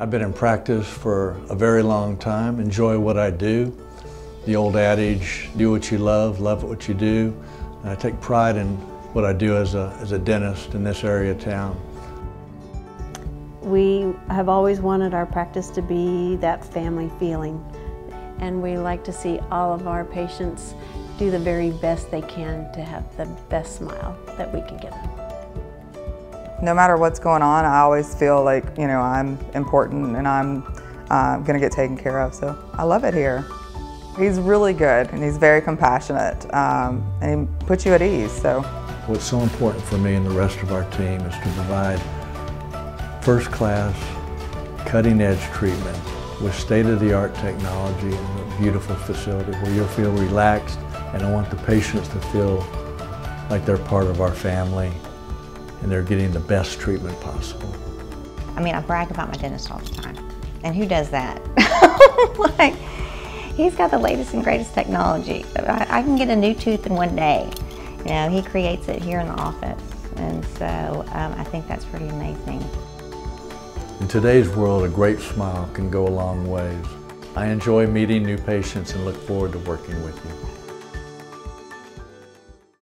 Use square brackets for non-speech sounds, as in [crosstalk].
I've been in practice for a very long time, enjoy what I do. The old adage, do what you love, love what you do. And I take pride in what I do as a, as a dentist in this area of town. We have always wanted our practice to be that family feeling. And we like to see all of our patients do the very best they can to have the best smile that we can give them. No matter what's going on, I always feel like, you know, I'm important and I'm uh, gonna get taken care of. So I love it here. He's really good and he's very compassionate um, and he puts you at ease. So What's so important for me and the rest of our team is to provide first class, cutting edge treatment with state-of-the-art technology and a beautiful facility where you'll feel relaxed and I want the patients to feel like they're part of our family and they're getting the best treatment possible. I mean, I brag about my dentist all the time. And who does that? [laughs] like, he's got the latest and greatest technology. I, I, can get a new tooth in one day. You know, he creates it here in the office. And so um, I think that's pretty amazing. In today's world, a great smile can go a long ways. I enjoy meeting new patients and look forward to working with you.